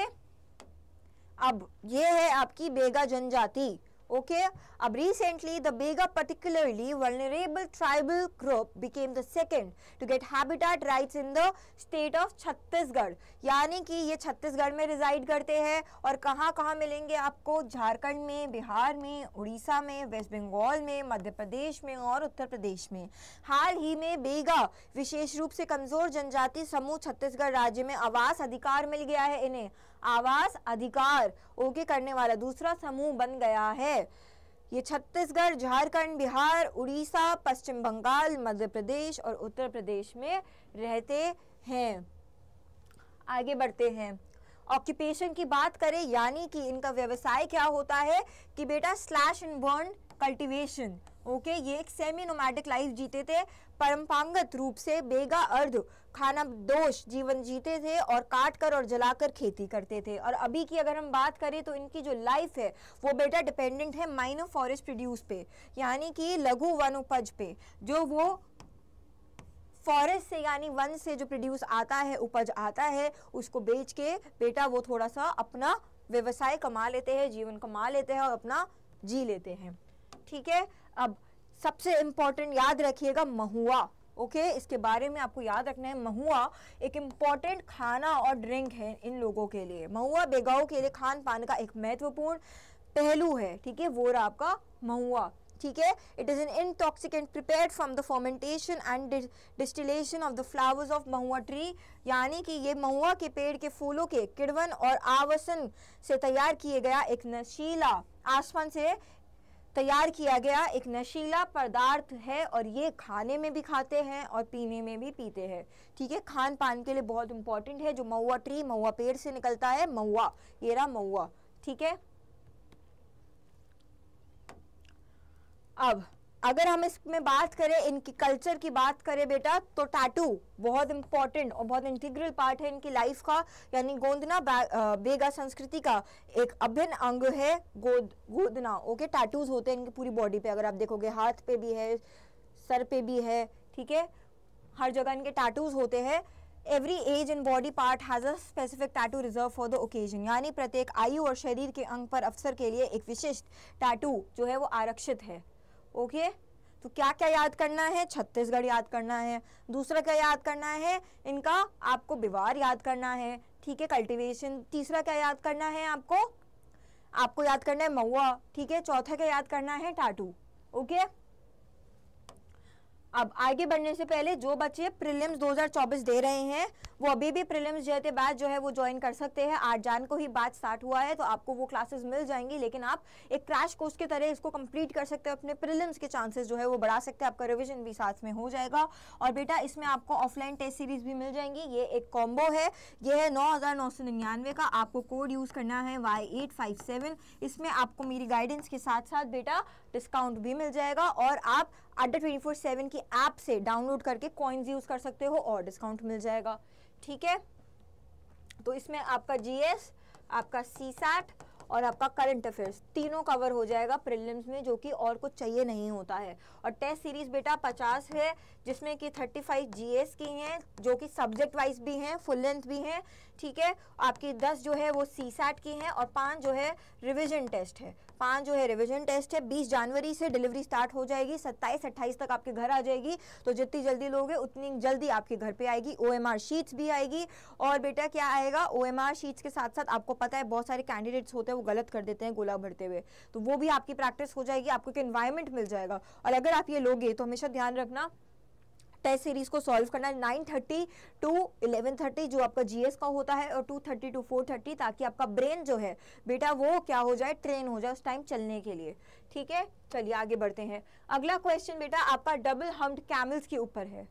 अब ये है आपकी बेगा जनजाति। ओके अब recently, the Bega, particularly vulnerable tribal group, became the second to get habitat rights in the state of Chhattisgarh यानी कि ये छत्तीसगढ़ में रिजाइड करते हैं और कहाँ कहाँ मिलेंगे आपको? झारखंड में, बिहार में, उड़ीसा में वेस्ट बंगाल में, मध्य प्रदेश में और उत्तर प्रदेश में। हाल ही में बेगा विशेष रूप से कमज़ोर जनजाति समूह छत्तीसगढ़ राज्य में आवास अधिकार मिल गया है इन्हें। आवास अधिकार ओके करने वाला दूसरा समूह बन गया है। ये छत्तीसगढ़, झारखंड, बिहार, उड़ीसा, पश्चिम बंगाल, मध्य प्रदेश और उत्तर प्रदेश में रहते हैं। आगे बढ़ते हैं। ऑक्यूपेशन की बात करें, यानी कि इनका व्यवसाय क्या होता है कि बेटा slash and burn cultivation okay ये एक सेमी नोमैटिक लाइफ जीते थे, परंपरागत रूप से बेगा अर्ध, खाना दोष, जीवन जीते थे और काट कर और जलाकर खेती करते थे। और अभी की अगर हम बात करें तो इनकी जो लाइफ है, वो बेटा डिपेंडेंट है माइनर फॉरेस्ट प्रोड्यूस पे, यानी कि लघु वन उपज पे, जो वो फॉरेस्ट से यानी वन से जो प्रोड्यूस आता है उपज आता है उसको बेच के बेटा वो थोड़ा सा अपना व्यवसाय कमा लेते हैं जीवन कमा लेते हैं और अपना जी लेते हैं। ठीक है? अब सबसे इंपॉर्टेंट याद रखिएगा महुआ ओके? okay, इसके बारे में आपको याद रखना है। महुआ एक इंपॉर्टेंट खाना और ड्रिंक है इन लोगों के लिए। महुआ बेगाओं के लिए खान पान का एक महत्वपूर्ण पहलू है ठीक है? वो रहा आपका महुआ। ठीक है? It is an intoxicant prepared from the fermentation and distillation of the flowers of mahua tree यानी कि ये महुआ के पेड़ के फूलों के किड़वन और आवसन से तैयार किए गया एक नशीला, आसमान से तैयार किया गया एक नशीला पदार्थ है और ये खाने में भी खाते हैं और पीने में भी पीते हैं। ठीक है? खान पान के लिए बहुत इंपॉर्टेंट है जो महुआ ट्री महुआ पेड़ से निकलता है महुआ ये रहा महुआ ठीक है? अब, अगर हम इसमें बात करें, इनकी कल्चर की बात करें बेटा तो टैटू बहुत इंपॉर्टेंट और बहुत इंटीग्रल पार्ट है इनकी लाइफ का। यानी गोंदना बेगा संस्कृति का एक अभिन्न अंग है, गोद, गोदना। ओके टैटूज होते हैं इनकी पूरी बॉडी पे। अगर आप देखोगे, हाथ पे भी है, सर पे भी है, ठीक है? हर जगह इनके टैटूज होते हैं। Every age and body part has a specific tattoo reserved for the occasion यानी प्रत्येक आयु और शरीर के अंग पर अवसर के लिए एक विशिष्ट टैटू जो है वो आरक्षित है। ओके? तो क्या क्या याद करना है? छत्तीसगढ़ याद करना है। दूसरा क्या याद करना है? इनका आपको विवार याद करना है। ठीक है कल्टीवेशन तीसरा क्या याद करना है आपको? आपको याद करना है महुआ। ठीक है, चौथा क्या याद करना है? Tattoo okay? अब आगे बढ़ने से पहले जो बच्चे प्रीलिम्स 2024 दे रहे हैं, वो अभी भी प्रीलिम्स जो बैच जो है वो ज्वाइन कर सकते हैं। आठ जान को ही बैच स्टार्ट हुआ है तो आपको वो क्लासेस मिल जाएँगी, लेकिन आप एक क्रैश कोर्स की तरह इसको कंप्लीट कर सकते हैं, अपने प्रीलिम्स के चांसेस जो है वो बढ़ा सकते हैं। आपका रिविजन भी साथ में हो जाएगा। और बेटा, इसमें आपको ऑफलाइन टेस्ट सीरीज़ भी मिल जाएँगी। ये एक कॉम्बो है। ये है नौ हज़ार नौ सौ निन्यानवे का। आपको कोड यूज़ करना है वाई इसमें आपको मेरी गाइडेंस के साथ साथ बेटा डिस्काउंट भी मिल जाएगा और आप अड्डा ट्वेंटी की ऐप से डाउनलोड करके कॉइन्स यूज़ कर सकते हो और डिस्काउंट मिल जाएगा। ठीक है? तो इसमें आपका जीएस आपका सी और आपका करंट अफेयर्स तीनों कवर हो जाएगा प्रीलिम्स में, जो कि और कुछ चाहिए नहीं होता है। और टेस्ट सीरीज़ बेटा 50 है, जिसमें कि 35 जीएस की हैं, जो कि सब्जेक्ट वाइज भी हैं फुल लेंथ भी हैं ठीक है? आपकी 10 जो है वो सी सैट की हैं और पाँच जो है रिविजन टेस्ट है। पाँच जो है रिवीजन टेस्ट है। 20 जनवरी से डिलीवरी स्टार्ट हो जाएगी। 27 28 तक आपके घर आ जाएगी। तो जितनी जल्दी लोगे, उतनी जल्दी आपके घर पे आएगी। ओ शीट्स भी आएगी। और बेटा क्या आएगा? ओ शीट्स के साथ साथ आपको पता है, बहुत सारे कैंडिडेट्स होते हैं, वो गलत कर देते हैं गोला भरते हुए। तो वो भी आपकी प्रैक्टिस हो जाएगी। आपको एक इन्वायरमेंट मिल जाएगा। और अगर आप ये लोगे तो हमेशा ध्यान रखना टेस्ट सीरीज़ को सॉल्व करना है। Nine thirty to eleven thirty जो आपका जीएस का होता है और two thirty to four thirty ताकि आपका ब्रेन जो है, बेटा वो क्या हो जाए ट्रेन हो जाए उस टाइम चलने के लिए। ठीक है? चलिए आगे बढ़ते हैं। अगला क्वेश्चन बेटा, आपका डबल हम्ड कैमल्स के ऊपर है।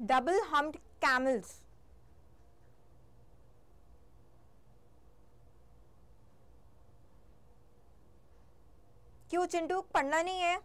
Double humped camels क्यों चिंटू पढ़ना नहीं है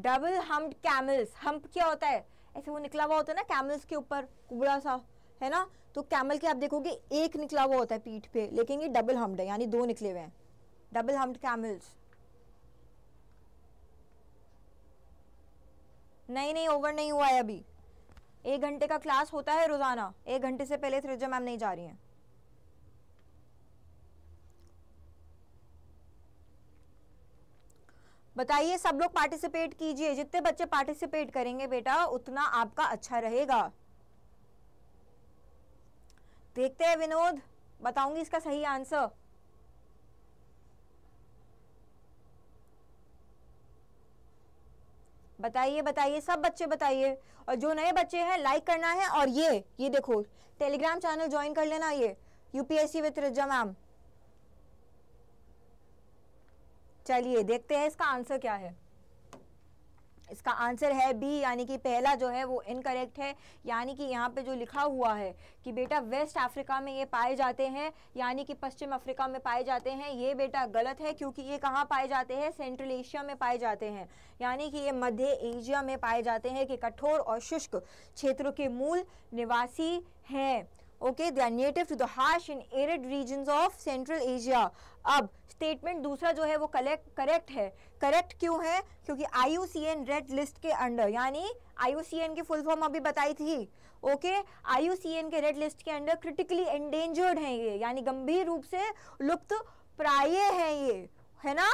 डबल हम्ड कैमल्स, हम्प क्या होता है? ऐसे वो निकला हुआ होता है ना कैमल्स के ऊपर, कुबड़ा सा, है ना? तो कैमल के आप देखोगे, एक निकला हुआ होता है पीठ पे, लेकिन ये डबल हम्ड है, यानी दो निकले हुए हैं। Double humped camels. नहीं नहीं ओवर नहीं हुआ है अभी। एक घंटे का क्लास होता है रोज़ाना, एक घंटे से पहले थ्रिजा मैम नहीं जा रही हैं। बताइए, सब लोग पार्टिसिपेट कीजिए। जितने बच्चे पार्टिसिपेट करेंगे बेटा, उतना आपका अच्छा रहेगा। देखते हैं विनोद, बताऊँगी इसका सही आंसर बताइए बताइए, सब बच्चे बताइए। और जो नए बच्चे हैं लाइक करना है। और ये ये देखो टेलीग्राम चैनल ज्वाइन कर लेना ये यूपीएससी विद रिजा मैम चलिए, देखते हैं इसका आंसर क्या है। इसका आंसर है बी यानी कि पहला जो है वो इनकरेक्ट है। यानी कि यहाँ पे जो लिखा हुआ है कि बेटा वेस्ट अफ्रीका में ये पाए जाते हैं, यानी कि पश्चिम अफ्रीका में पाए जाते हैं, ये बेटा गलत है क्योंकि ये कहाँ पाए जाते हैं? सेंट्रल एशिया में पाए जाते हैं। यानी कि ये मध्य एशिया में पाए जाते हैं कि कठोर और शुष्क क्षेत्रों के मूल निवासी हैं। Okay they are native to the harsh in arid regions of Central Asia अब स्टेटमेंट दूसरा जो है वो कलेक्ट करेक्ट है। करेक्ट क्यों है? क्योंकि आईयूसीएन रेड लिस्ट के अंडर यानी आईयूसीएन की फुल फॉर्म अभी बताई थी। ओके आईयूसीएन के रेड लिस्ट के अंडर क्रिटिकली एंडेंजर्ड हैं ये, यानी गंभीर रूप से लुप्त प्राय हैं ये। है ना?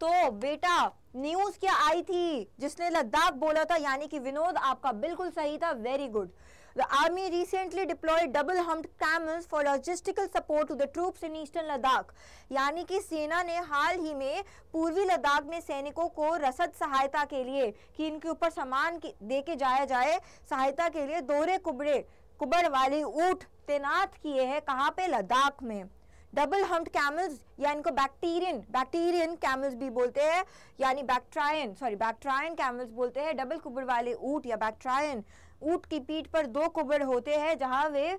तो बेटा न्यूज़ क्या आई थी? जिसने लद्दाख बोला था, यानी कि विनोद, आपका बिल्कुल सही था very good The army recently deployed double-humped camels for logistical support to the troops in eastern Ladakh. यानी कि सेना ने हाल ही में पूर्वी लद्दाख में सैनिकों को रसद सहायता के लिए, कि इनके ऊपर सामान दे के जाया जाए, सहायता के लिए दोहरे कुबड़े, कुबड़ वाली ऊट तैनात किए हैं कहाँ पे? लद्दाख में। डबल हम्ड कैमल्स या इनको बैक्टीरियन बैक्टीरियन कैमल्स भी बोलते हैं, यानी बैक्ट्रायन सॉरी बैक्ट्रायन कैमल्स बोलते हैं डबल कुबड़ वाले ऊट या बैक्ट्रायन ऊट की पीठ पर दो कुबड़ होते हैं जहाँ वे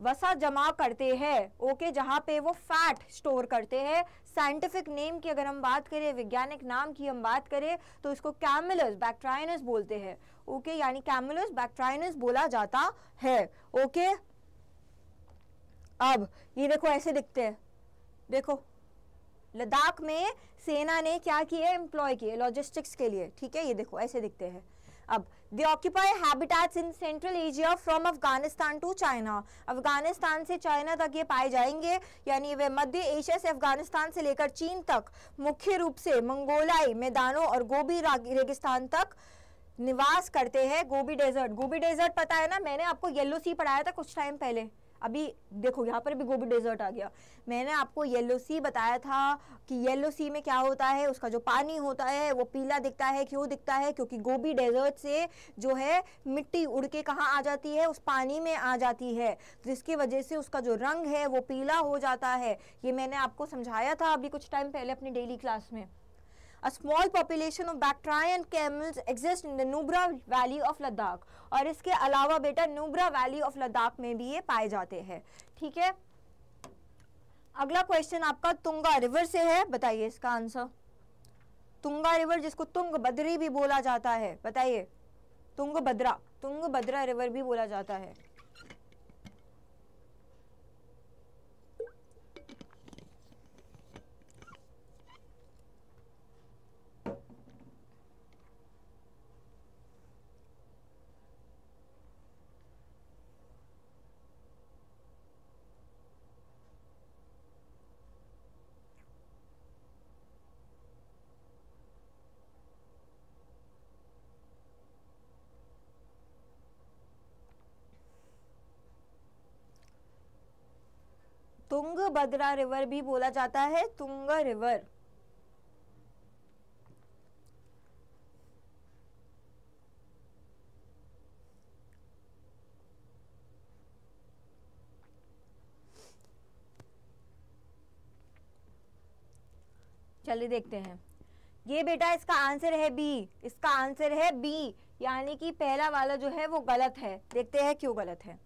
वसा जमा करते हैं। ओके, जहाँ पे वो फैट स्टोर करते हैं। साइंटिफिक नेम की अगर हम बात करें, वैज्ञानिक नाम की हम बात करें तो इसको कैमिलस बैक्ट्राइनस बोलते हैं। ओके, यानी कैमिलस बैक्ट्राइनस बोला जाता है। ओके, अब ये देखो, ऐसे दिखते हैं। देखो, लद्दाख में सेना ने क्या किए एम्प्लॉय किए लॉजिस्टिक्स के लिए। ठीक है, ये देखो, ऐसे दिखते हैं। अब they occupy habitats in Central Asia from Afghanistan to China Afghanistan से चाइना तक ये पाए जाएँगे, यानी वे मध्य एशिया से अफ़गानिस्तान से लेकर चीन तक, मुख्य रूप से मंगोलाई मैदानों और गोभी रेगिस्तान तक निवास करते हैं गोभी डेजर्ट। गोबी डेजर्ट पता है ना, मैंने आपको येलो सी पढ़ाया था कुछ टाइम पहले। अभी देखो, यहाँ पर भी गोभी डेजर्ट आ गया। मैंने आपको येलो सी बताया था कि येलो सी में क्या होता है, उसका जो पानी होता है, वो पीला दिखता है, क्यों दिखता है? क्योंकि गोभी डेजर्ट से जो है, मिट्टी उड़ के कहाँ आ जाती है? उस पानी में आ जाती है। जिसकी वजह से उसका जो रंग है, वो पीला हो जाता है। ये मैंने आपको समझाया था अभी कुछ टाइम पहले अपनी डेली क्लास में। A small population of Bactrian camels exist in the Nubra Valley of Ladakh. और इसके अलावा बेटा नुब्रा वैली ऑफ़ लद्दाख में भी ये पाए जाते हैं। ठीक है? अगला क्वेश्चन आपका तुंगा रिवर से है। बताइए इसका आंसर तुंगा रिवर जिसको तुंग बद्री भी बोला जाता है। बताइए। Tungabhadra Tungabhadra river भी बोला जाता है। तुंग बद्रा रिवर भी बोला जाता है, तुंग रिवर। चलिए देखते हैं। ये बेटा इसका आंसर है बी, इसका आंसर है बी, यानी कि पहला वाला जो है वो गलत है। देखते हैं क्यों गलत है।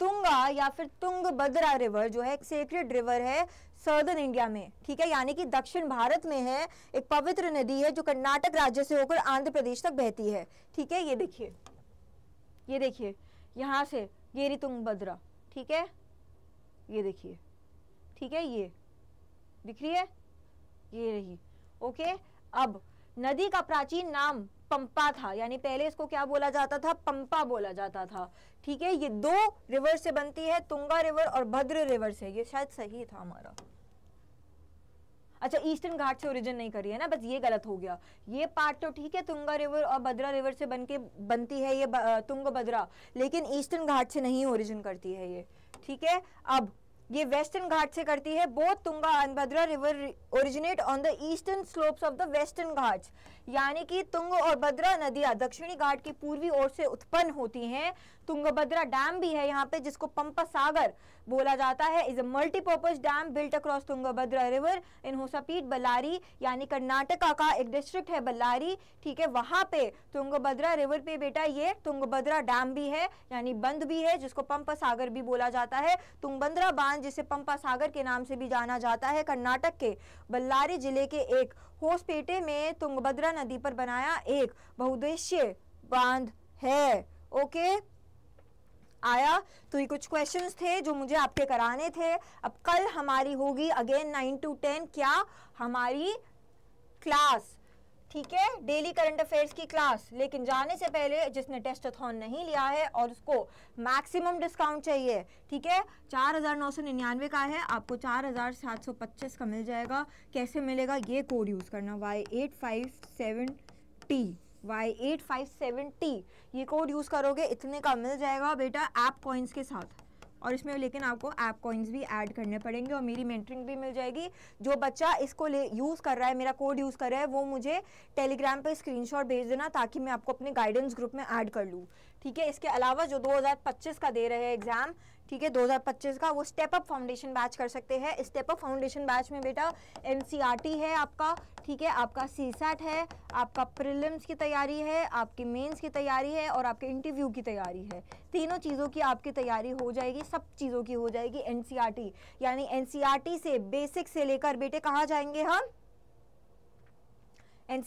तुंगा या फिर तुंग बद्रा रिवर जो है, एक सेक्रेट रिवर है सर्दर्न इंडिया में, ठीक है? यानी कि दक्षिण भारत में है, एक पवित्र नदी है जो कर्नाटक राज्य से होकर आंध्र प्रदेश तक बहती है, ठीक है? ये देखिए ये देखिए, यहाँ से गेरी तुंग बद्रा ठीक है? ये देखिए, ठीक है? ये दिख रही है? ये रही, ओके? अब नदी का प्राचीन नाम पंपा था, यानी पहले इसको क्या बोला जाता था? पंपा बोला जाता था। ठीक है, ये दो रिवर से बनती है, तुंगा रिवर और भद्र रिवर से। ये शायद सही था हमारा। अच्छा ईस्टर्न घाट से ओरिजिन नहीं करी है ना, बस ये गलत हो गया। ये पार्ट तो ठीक है, तुंगा रिवर और भद्रा रिवर से बन के बनती है ये तुंग भद्रा, लेकिन ईस्टर्न घाट से नहीं ओरिजिन करती है ये। ठीक है, अब ये वेस्टर्न घाट से करती है both Tunga and Bhadra river originate on the eastern slopes of the Western Ghats. यानी कि तुंग और भद्रा नदियाँ दक्षिणी घाट की पूर्वी ओर से उत्पन्न होती हैं। तुंगभद्रा डैम भी है यहाँ पे, जिसको पंपा सागर बोला जाता है। Is a multipurpose dam built across Tungabhadra river, in Hosapete, Ballari, यानी कर्नाटका का एक डिस्ट्रिक्ट है बल्लारी। ठीक है, वहाँ पे तुंगभद्रा रिवर पे बेटा ये तुंगभद्रा डैम भी है, यानी बंद भी है, जिसको पंपा सागर भी बोला जाता है। तुंगभद्रा बाँध, जिसे पंपा सागर के नाम से भी जाना जाता है, कर्नाटक के बल्लारी ज़िले के एक होसपेटे में तुंगभद्रा नदी पर बनाया एक बहुद्देश्य बाँध है। ओके? आया। तो ये कुछ क्वेश्चंस थे जो मुझे आपके कराने थे। अब कल हमारी होगी अगेन नाइन टू टेन क्या? हमारी क्लास ठीक है? डेली करंट अफेयर्स की क्लास लेकिन जाने से पहले जिसने टेस्टथॉन नहीं लिया है और उसको मैक्सिमम डिस्काउंट चाहिए, ठीक है? चार हज़ार नौ सौ निन्यानवे का है। आपको चार हज़ार सात सौ पच्चीस का मिल जाएगा। कैसे मिलेगा? ये कोड यूज़ करना। Y eight five seven T Y eight five seven T ये कोड यूज़ करोगे, इतने का मिल जाएगा बेटा ऐप कॉइन्स के साथ। और इसमें लेकिन आपको ऐप कॉइन्स भी ऐड करने पड़ेंगे और मेरी मेंटरिंग भी मिल जाएगी। जो बच्चा इसको ले यूज़ कर रहा है, मेरा कोड यूज़ कर रहा है, वो मुझे टेलीग्राम पे स्क्रीनशॉट भेज देना ताकि मैं आपको अपने गाइडेंस ग्रुप में ऐड कर लूँ। ठीक है, इसके अलावा जो 2025 का दे रहे हैं एग्ज़ाम ठीक है 2025 का वो स्टेप अप फाउंडेशन बैच कर सकते हैं। स्टेप अप फाउंडेशन बैच में बेटा एन है आपका, ठीक है, आपका सी है, आपका प्रिलिम्स की तैयारी है, आपकी मेंस की तैयारी है और आपके इंटरव्यू की तैयारी है। तीनों चीज़ों की आपकी तैयारी हो जाएगी, सब चीज़ों की हो जाएगी एन यानी एन से बेसिक से लेकर बेटे कहाँ जाएँगे हम? एन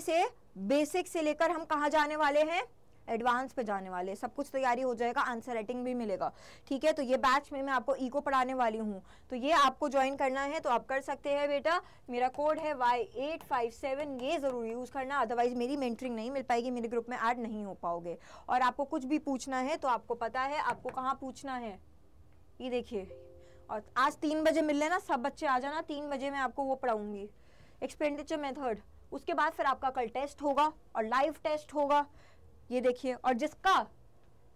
से बेसिक से लेकर हम कहाँ जाने वाले हैं? एडवांस पे जाने वाले सब कुछ तैयारी हो जाएगा आंसर राइटिंग भी मिलेगा। ठीक है? तो ये बैच में मैं आपको इको पढ़ाने वाली हूँ। तो ये आपको ज्वाइन करना है तो आप कर सकते हैं बेटा। मेरा कोड है वाई एट फाइव सेवन ये ज़रूर यूज़ करना। अदरवाइज़ मेरी मेंटरिंग नहीं मिल पाएगी, मेरे ग्रुप में ऐड नहीं हो पाओगे। और आपको कुछ भी पूछना है तो आपको पता है, आपको कहाँ पूछना है। ये देखिए, और आज तीन बजे मिल लेना सब बच्चे आ जाना। तीन बजे मैं आपको वो पढ़ाऊँगी। एक्सपेंडिचर मेथड उसके बाद फिर आपका कल टेस्ट होगा, और लाइव टेस्ट होगा। ये देखिए, और जिसका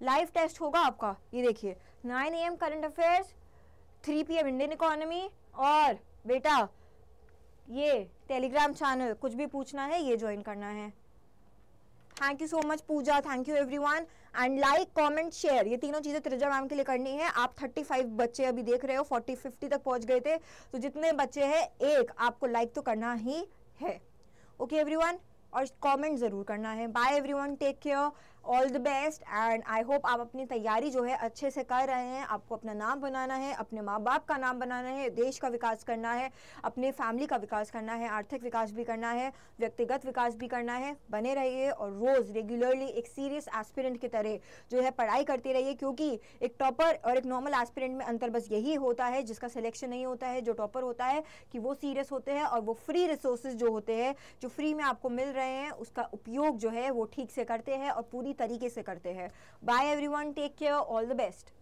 लाइव टेस्ट होगा आपका, ये देखिए nine A M current affairs three P M Indian economy और बेटा, ये टेलीग्राम चैनल कुछ भी पूछना है, ये ज्वाइन करना है। Thank you so much Pooja thank you everyone and like comment share ये तीनों चीज़ें त्रिजा मैम के लिए करनी है। आप 35 बच्चे अभी देख रहे हो 40 50 तक पहुँच गए थे तो जितने बच्चे हैं, एक, आपको लाइक तो करना ही है। ओके एवरीवन और कमेंट ज़रूर करना है। Bye everyone take care all the best and I hope आप अपनी तैयारी जो है अच्छे से कर रहे हैं। आपको अपना नाम बनाना है, अपने माँ बाप का नाम बनाना है, देश का विकास करना है, अपने फैमिली का विकास करना है, आर्थिक विकास भी करना है, व्यक्तिगत विकास भी करना है। बने रहिए और रोज़ रेगुलरली एक सीरियस एस्पिरेंट की तरह जो है पढ़ाई करती रहिए, क्योंकि एक टॉपर और एक नॉर्मल एस्पिरेंट में अंतर बस यही होता है, जिसका सिलेक्शन नहीं होता है, जो टॉपर होता है, कि वो सीरियस होते हैं और वो फ्री रिसोर्सेज जो होते हैं, जो फ्री में आपको मिल रहे हैं, उसका उपयोग जो है वो ठीक से करते हैं और पूरी तरीके से करते हैं। Bye everyone take care all the best